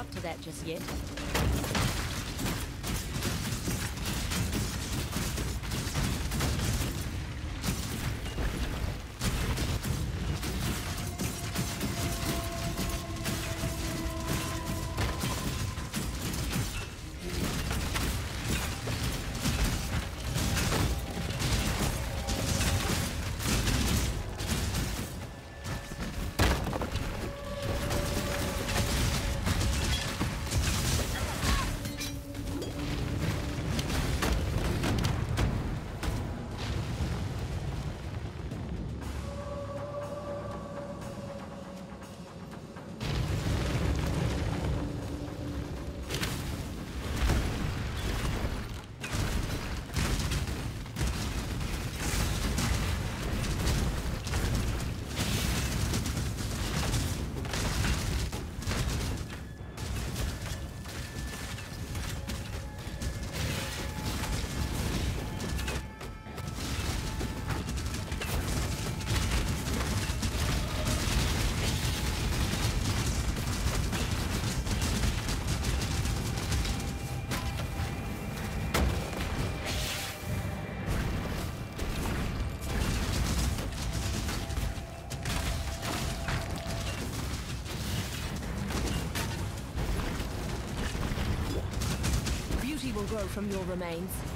up to that just yet. From your remains.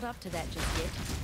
Not up to that just yet.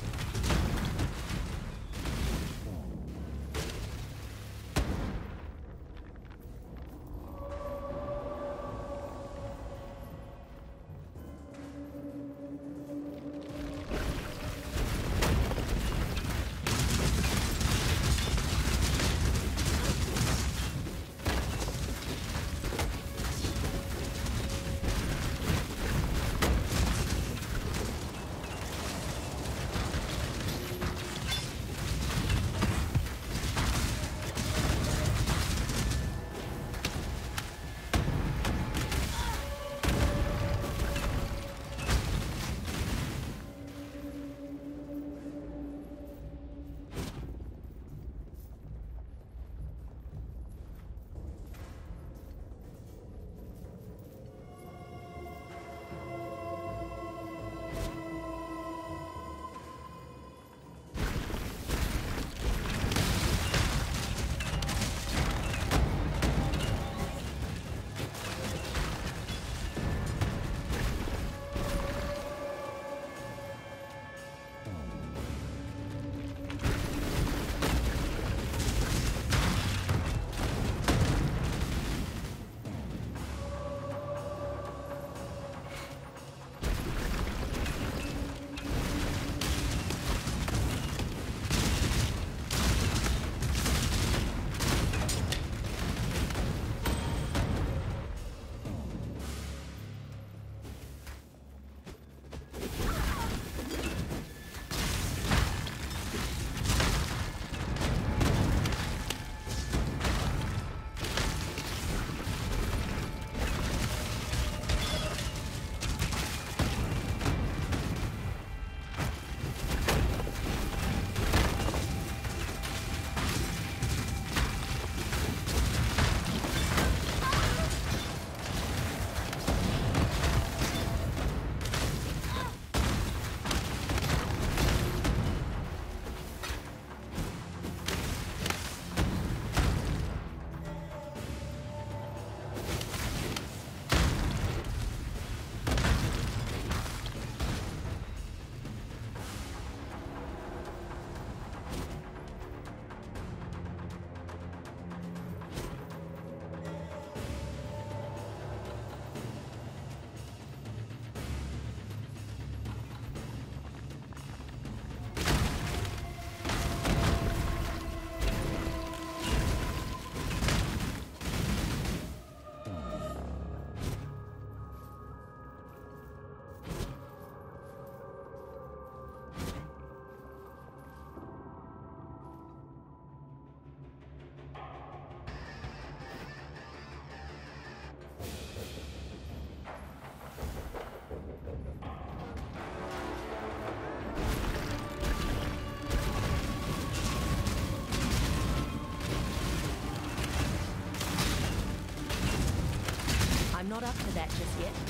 Not up to that just yet.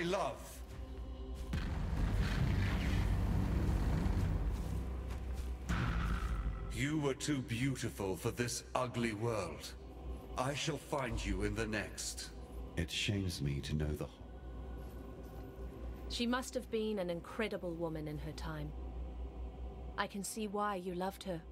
I love. You were too beautiful for this ugly world. I shall find you in the next. It shames me to know the... Whole. She must have been an incredible woman in her time. I can see why you loved her.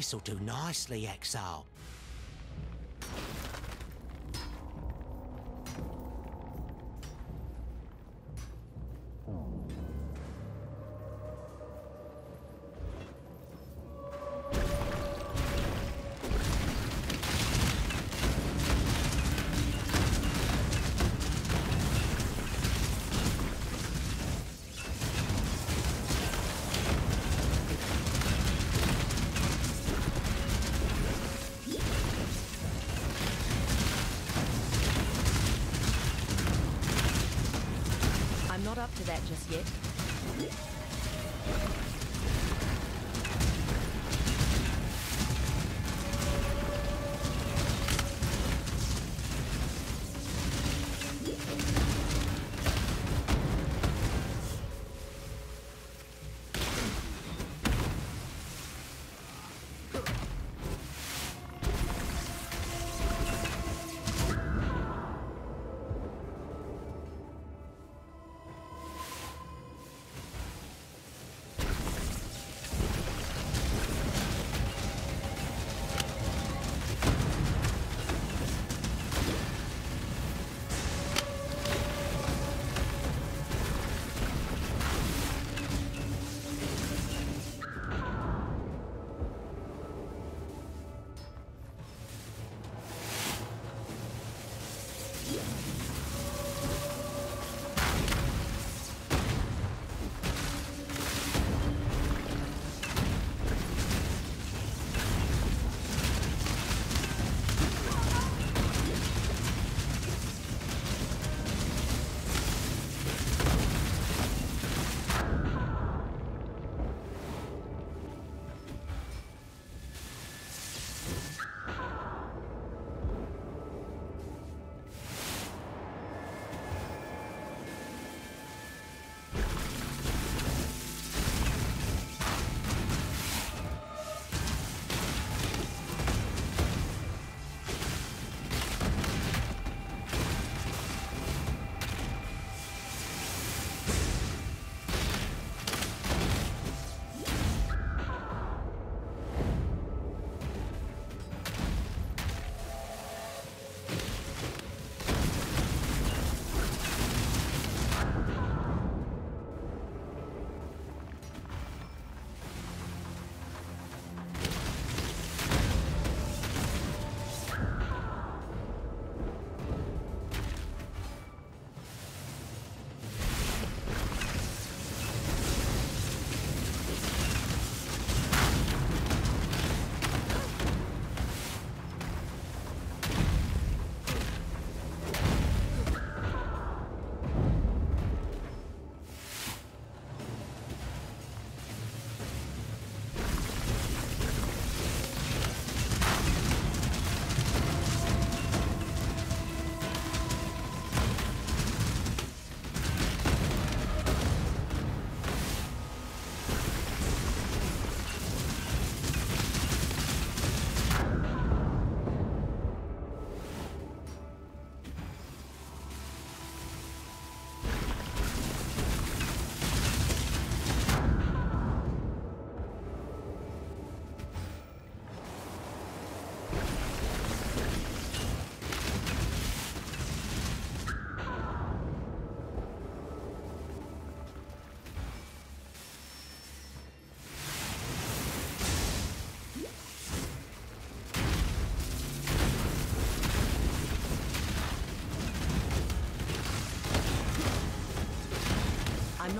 This'll do nicely, Exile. Not up to that just yet.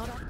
Not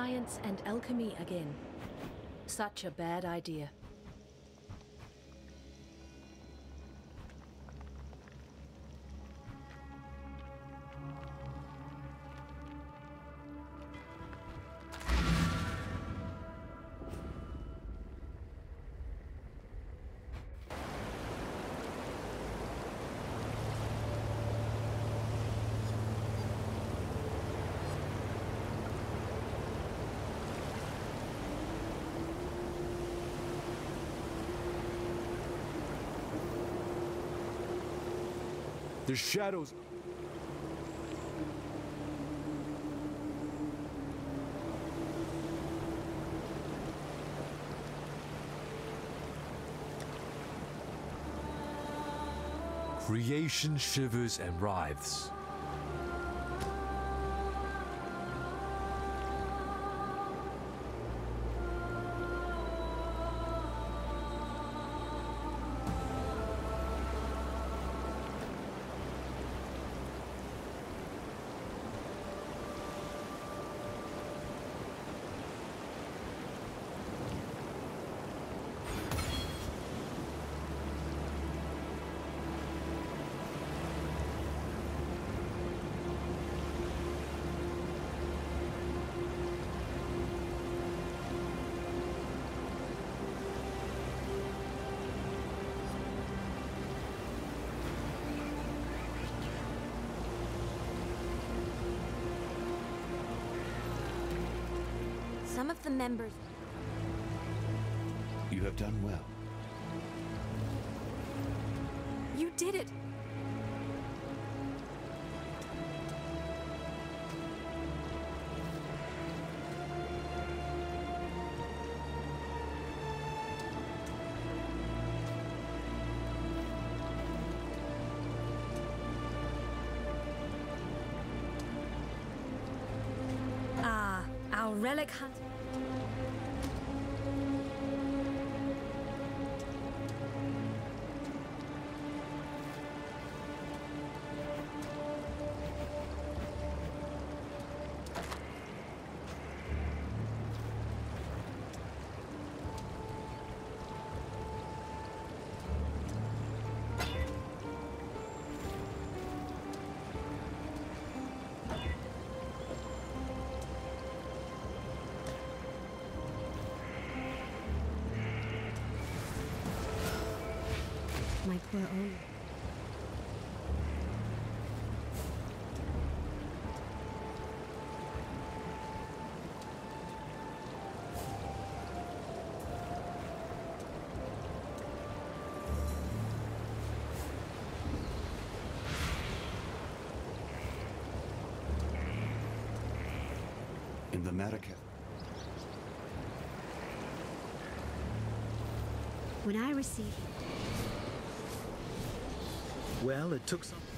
Science and alchemy again. Such a bad idea. There's shadows. Creation shivers and writhes. Some of the members... You have done well. You did it! Ah, our relic hunt... My poor own. In the Marika. When I received... Well, it took some...